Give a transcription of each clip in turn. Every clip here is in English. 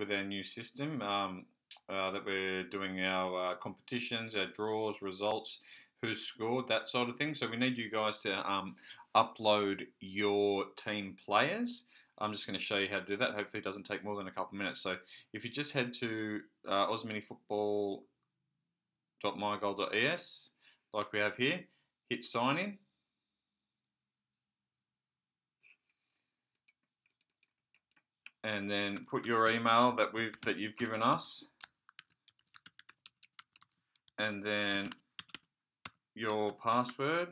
with our new system um, uh, that we're doing our uh, competitions, our draws, results, who's scored, that sort of thing. So we need you guys to um, upload your team players. I'm just going to show you how to do that. Hopefully it doesn't take more than a couple of minutes. So if you just head to uh, ausminifootball.mygol.es, like we have here, hit sign in. And then put your email that we've that you've given us. And then your password.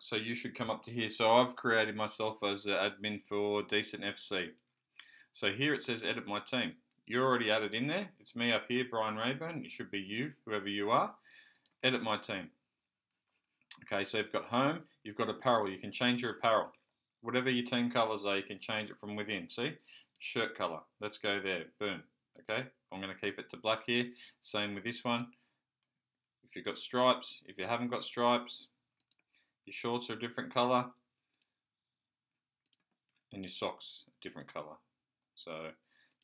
So you should come up to here. So I've created myself as an admin for Decent FC. So here it says edit my team. You're already added in there. It's me up here, Brian Rayburn. It should be you, whoever you are. Edit my team. Okay, so you've got home, you've got apparel. You can change your apparel. Whatever your team colours are, you can change it from within. See? Shirt colour. Let's go there. Boom. Okay, I'm going to keep it to black here. Same with this one. If you've got stripes, if you haven't got stripes, your shorts are a different color. And your socks, a different color. So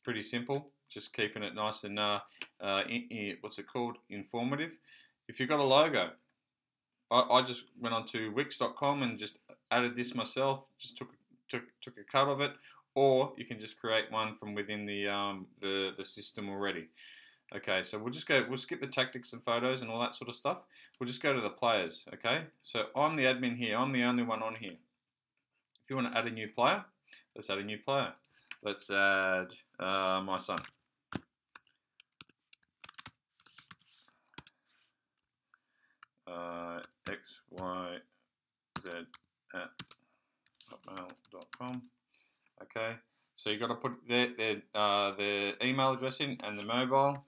pretty simple. Just keeping it nice and, uh, uh, in, in, what's it called, informative. If you've got a logo, I, I just went onto Wix.com and just added this myself. Just took, took, took a cut of it. Or you can just create one from within the, um, the, the system already. Okay, so we'll just go, we'll skip the tactics and photos and all that sort of stuff. We'll just go to the players, okay? So I'm the admin here, I'm the only one on here. If you want to add a new player, let's add a new player. Let's add uh, my son. Uh, X, Y, Z at hotmail.com. Okay, so you've got to put their, their, uh, their email address in and the mobile.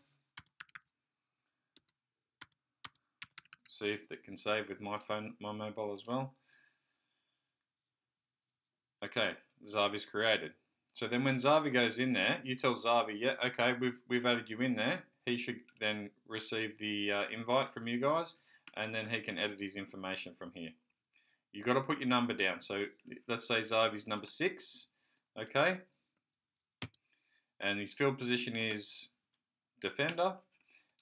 see if it can save with my phone, my mobile as well. Okay, Xavi's created. So then when Xavi goes in there, you tell Xavi, yeah, okay, we've, we've added you in there. He should then receive the uh, invite from you guys, and then he can edit his information from here. You've got to put your number down. So let's say Xavi's number six, okay? And his field position is defender,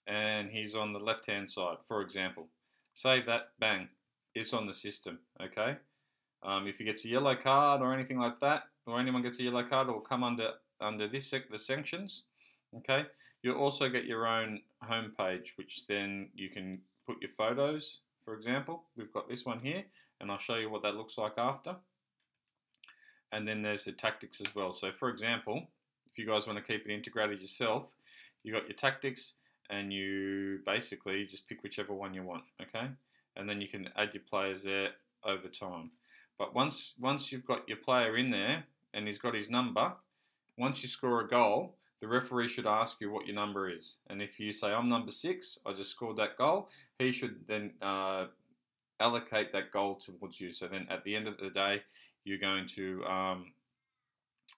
and he's on the left-hand side, for example. Save that, bang, it's on the system, okay? Um, if he gets a yellow card or anything like that, or anyone gets a yellow card, it will come under under this sec the sanctions, okay? You'll also get your own home page, which then you can put your photos, for example. We've got this one here, and I'll show you what that looks like after. And then there's the tactics as well. So for example, if you guys want to keep it integrated yourself, you got your tactics, and you basically just pick whichever one you want, okay? And then you can add your players there over time. But once once you've got your player in there and he's got his number, once you score a goal, the referee should ask you what your number is. And if you say, I'm number six, I just scored that goal, he should then uh, allocate that goal towards you. So then at the end of the day, you're going to um,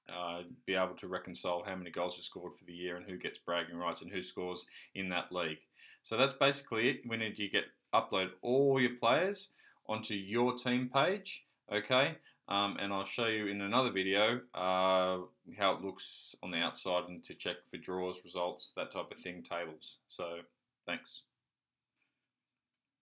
uh, be able to reconcile how many goals you scored for the year and who gets bragging rights and who scores in that league. So that's basically it. We need you get upload all your players onto your team page, okay? Um, and I'll show you in another video uh, how it looks on the outside and to check for draws, results, that type of thing, tables. So thanks.